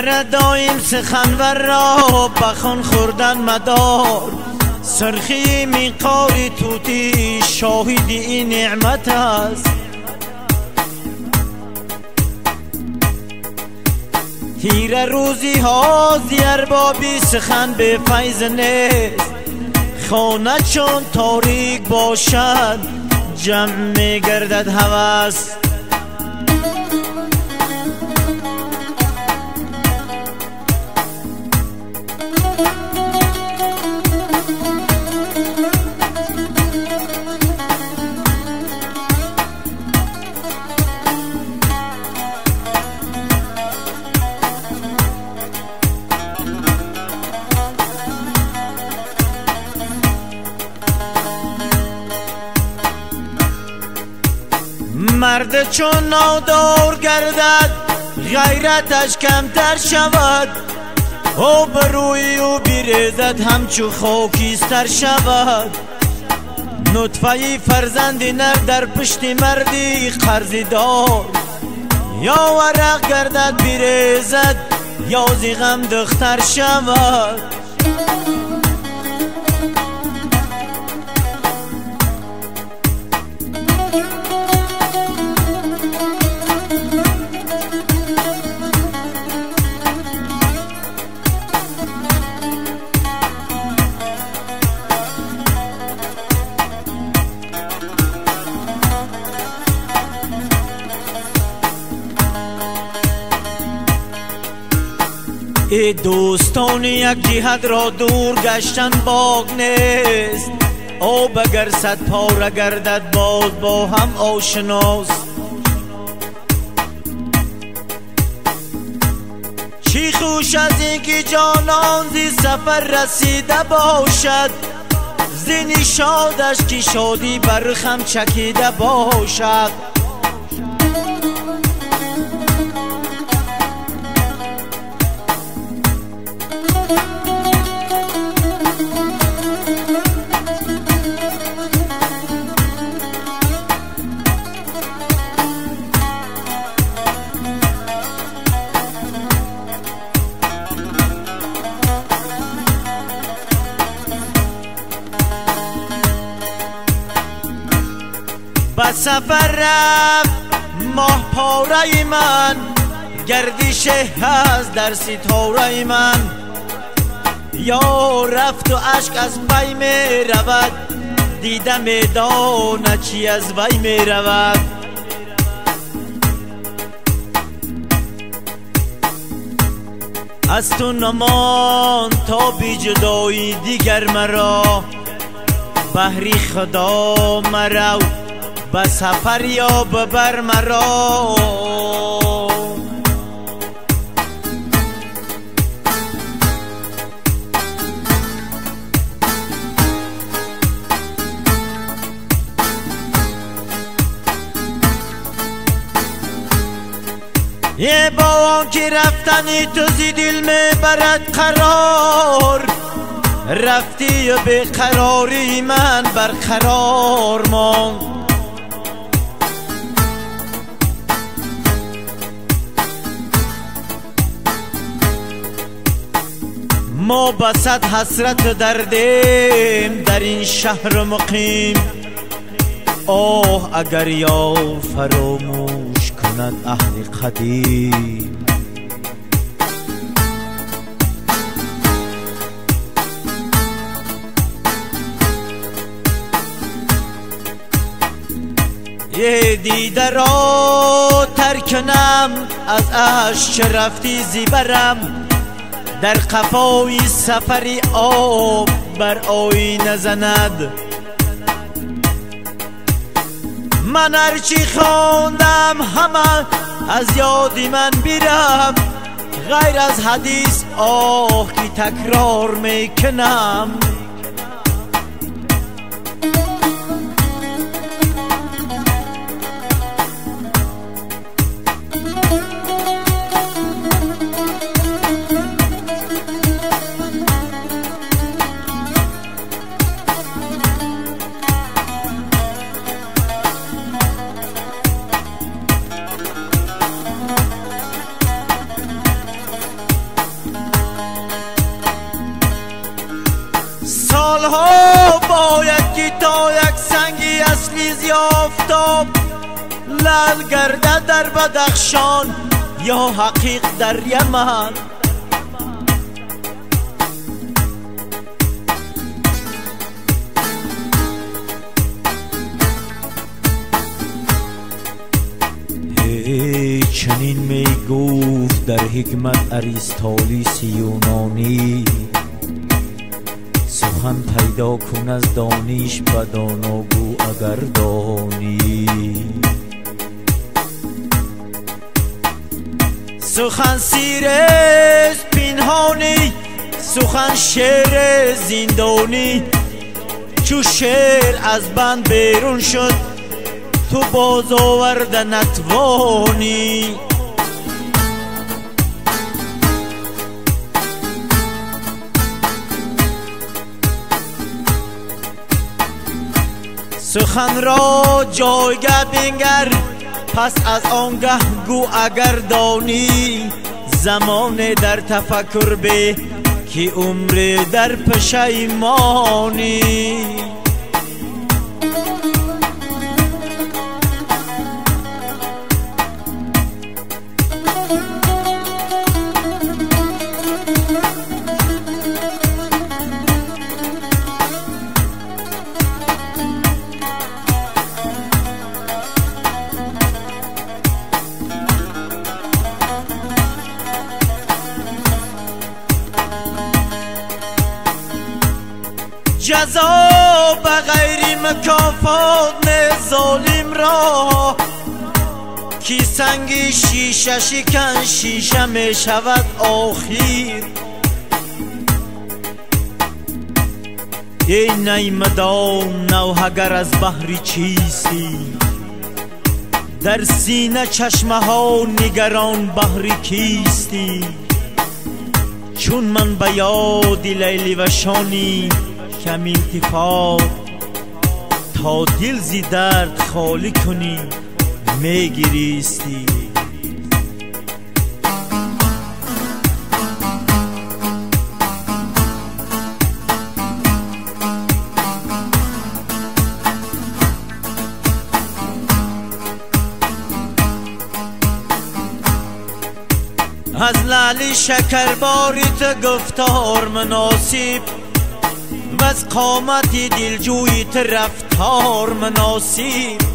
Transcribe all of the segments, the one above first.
بگذره دایم سخنور را بخون خوردن مدار. سرخی میقاری توتی شاهد این نعمت است. تیر روزی ها زیر بابی سخن به فیض نیست. خانه چون تاریک باشد جمع گردد هوس. چون نادار گردد غیرتش کمتر شود. او بروی او بیریزد همچو خاکیستر شود. نطفه فرزند نر در پشت مردی قرضی دار. یا ورق گردد بیریزد یا زیغم دختر شود. ای دوستان یک جهت را دور گشتن باغ نیست. آب اگر صد پاره گردد باز با هم آشناست. چی خوش از اینکه جانان زی سفر رسیده باشد؟ زینی شادش که شادی برخم چکیده باشد. هست در ستاره من. یا رفت و عشق از پی می رود. دیده دانه چی از وی می رود. از تو نمان تا بی جدایی دیگر مرا. بحری خدا مرو به سفر یا ببر مرا. یه با که رفتنی تو زی دل برد قرار. رفتی و به قراری من برقرار ماند. ما بسد حسرت دردیم در این شهر مقیم. آه اگر یا فراموش کند اهل قدیم یه دیده را ترکنم از اش چه رفتی زیبرم. در قفای سفری آب بر آینه زند. من هرچی خواندم همه از یادی من بیرم. غیر از حدیث آه کی تکرار می‌کنم. زیافتاب لل گرده در بدخشان. یا حقیق در یمن. چنین می گفت در حکمت اریستالیس یونانی. سخن پیدا کن از دانش داناگو اگر دانی. سخن سیر پنهانی. سخن شعر زندانی. چو شعر از بند بیرون شد تو باز آورده نتوانی سخن را جایگه بنگر. پس از آنگه گو اگر دانی زمان در تفکر به که عمر در پشیمانی کی سنگ شیشه شکن شیشه می شود آخیر. ای نیمدان نوهگر از بحری چیستی؟ در سینه چشمه ها نگران بحری کیستی؟ چون من به یاد لیلی و شانی کم التفات تا دل زی درد خالی کنی. میگریستی از لالی شکر باریت گفتار مناسب و از قامت دلجویت رفتار مناسب.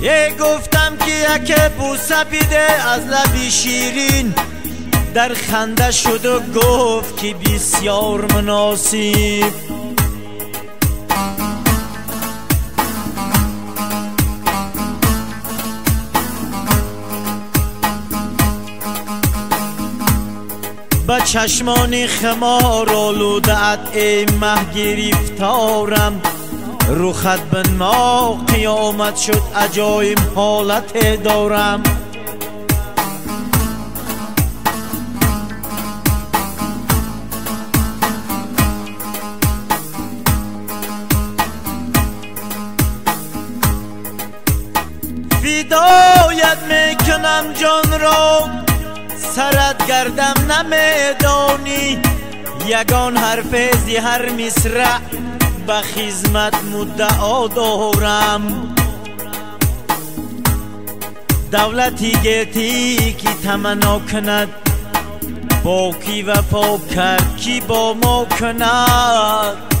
یه گفتم که یک بوسه بیده از لبی شیرین. در خنده شد و گفت که بسیار مناسب. به چشمان خمار آلودت ای مه گرفتارم. روخت به ما قیامت شد عجایم حالت دارم. فدایت می‌کنم جان را سرت گردم نمیدانی یگان حرف زی هر مصرع به خدمت مدعا دارم. دولتی گیتی کی تمنا کند. با کی وفا کرد کی با ما کند.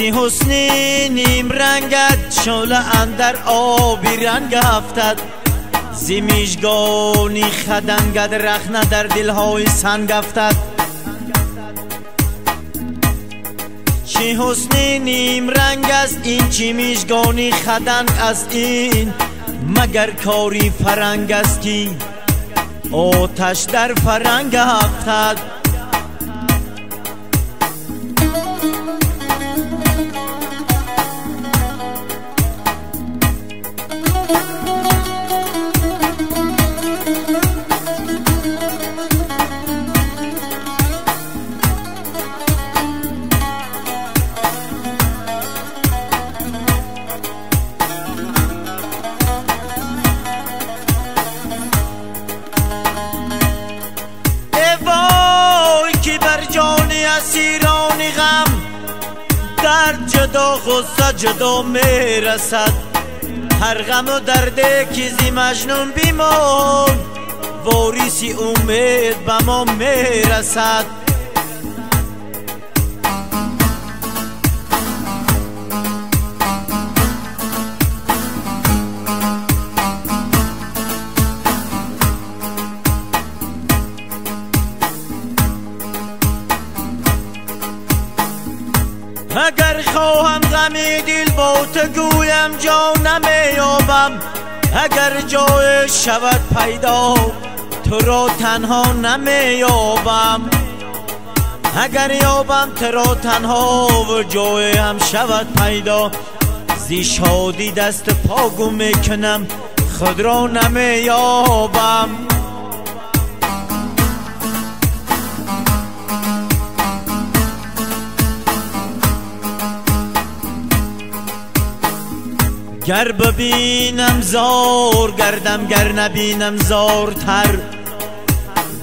زی حسنی نیم رنگت شعله اندر آبی رنگ هفتد زی میشگانی خدنگت رخنه در دلهای سنگ افتد چی حسنی نیم رنگ از این چی میشگانی خدنگ از این مگر کاری فرنگ است که آتش در فرنگ هفتد می‌رسد هر غم و درده کیزی مجنون بیمون واریسی امید به ما می‌رسد. گویم جا نمیابم. اگر جای شود پیدا تو را تنها نمیابم. اگر یابم تو را تنها و جای هم شود پیدا. زی شادی دست پاگو می‌کنم خود را نمیابم. گر ببینم زار گردم گر نبینم زارتر.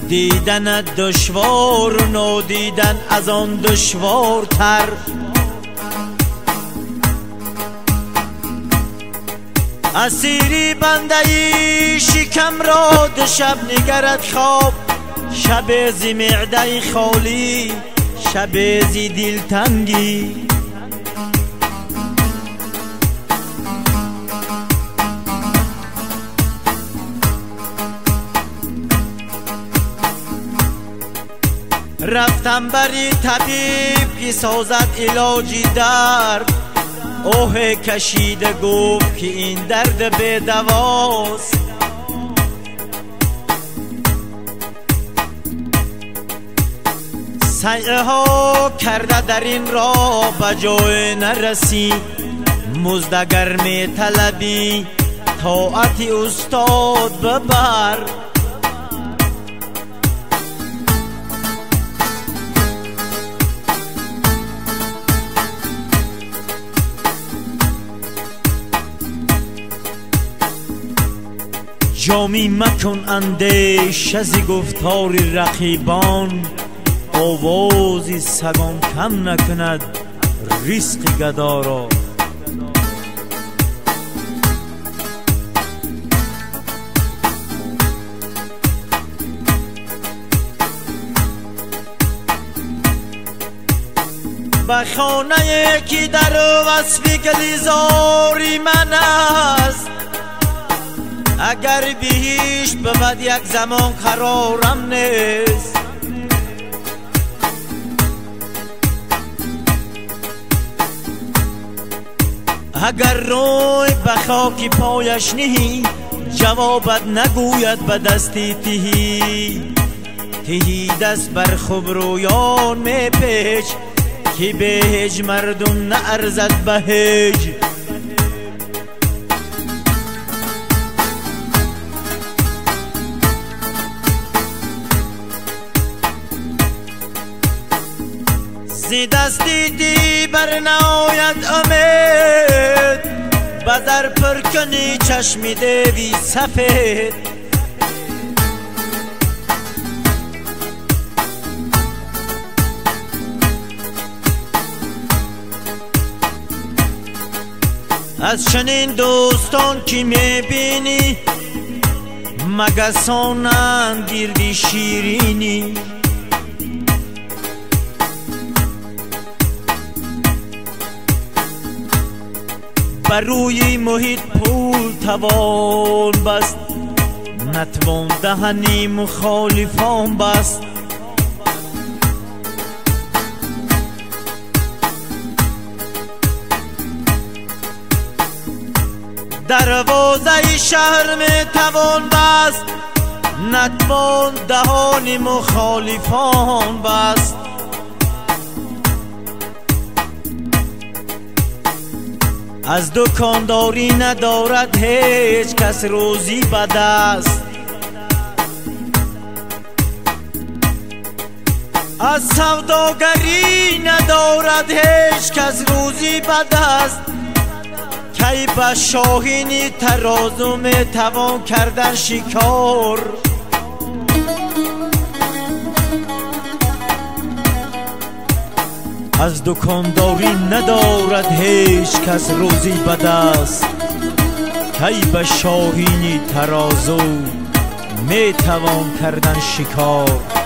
دیدن دشوار و نادیدن از آن دشوارتر. اسیری بنده شکم را شب نگرد خواب. شب زی معده خالی شب زی دلتنگی. رفتم بری طبیب که سازد علاجی درد. اوه کشیده گفت که این درد به دواست. سعیه ها کرده در این را بجای نرسی. مزدگر می طلبی طاعت استاد ببر. جامی مکن اندیش از گفتار رقیبان. آوازی سگان کم نکند ریسق گدا را. به خانه کی در وصفی گلیزاری من است. اگر بیش بود یک زمان قرارم نیست. اگر روی به خاکی پایش نهی جوابت نگوید به دستی تهی تهی دست بر خوب رویان می پیچ که به مردم نه ارزد به هج زی دستی دی بر ناید امید بدر پر کنی چشمی دیوی سفید. از چنین دوستان کی می‌بینی؟ مگسانند گیردی شیرینی؟ بر روی محیط پول توان بست. نتوان دهنی مخالفان بست. دروازه شهر می توان بست. نتوان دهانی مخالفان بست. از دکانداری ندارد هیچ کس روزی به دست از سوداگری ندارد هیچ کس روزی به دست کی به شاهینی ترازو می توان کردن شکار. از دکانداری ندارد هیچ کس روزی به دست کی به شاهینی ترازو می توان کردن شکار؟